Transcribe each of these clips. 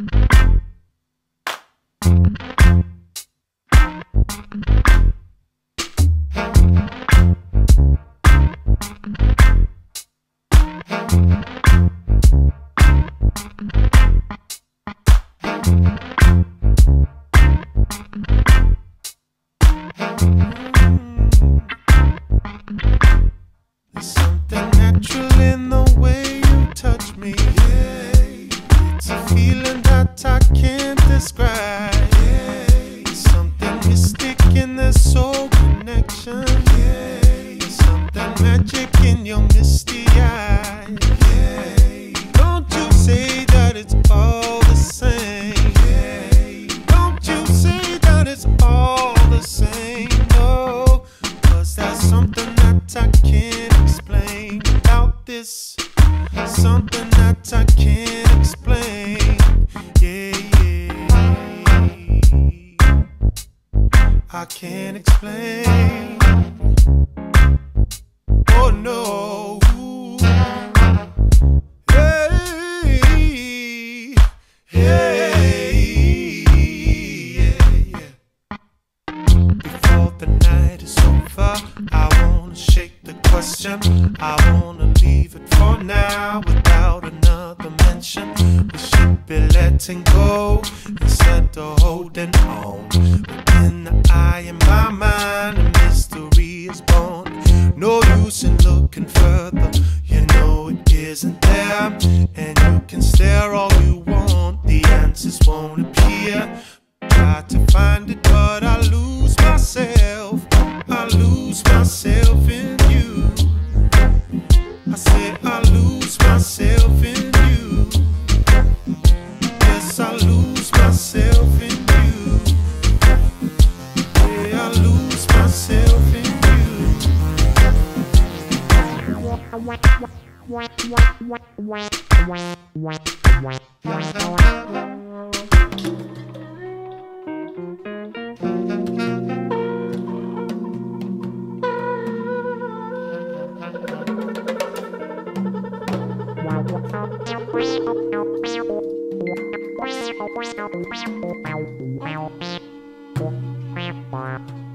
In the way you touch me. Yeah, feeling something magic in your misty eyes. Don't you say that it's all the same. Don't you say that it's all the same. No, cause there's something that I can't explain about this. Something that I can't explain. Yeah, yeah. I can't explain. And settle holding home. But then the question. I wanna leave it for now without another mention. We should be letting go instead of holding on. Within the eye in my mind, a mystery is gone. No use in looking further. you know it isn't there, and you can stare all you won't appear. Try to find it, but I lose myself. I lose myself in you. I say I lose myself in you. Yes, I lose myself in you. Yeah, I lose myself in you. Wow.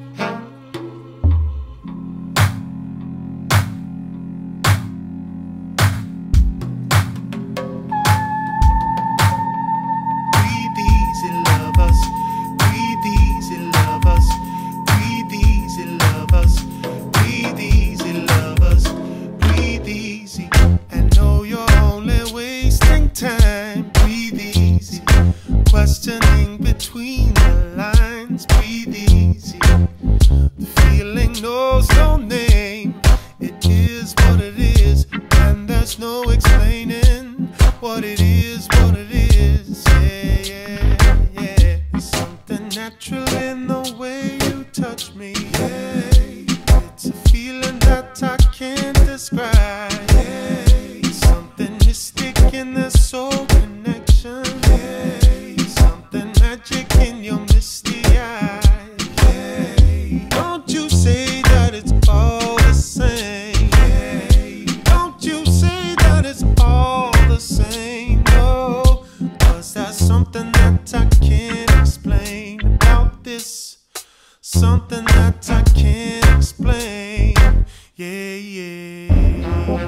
between the lines, breathe easy. The feeling knows no name. It is what it is, and there's no explaining what it is, what it is. Yeah, yeah, yeah. There's something natural in the way you touch me. It's a feeling that I can't describe. something that I can't explain. Yeah, yeah.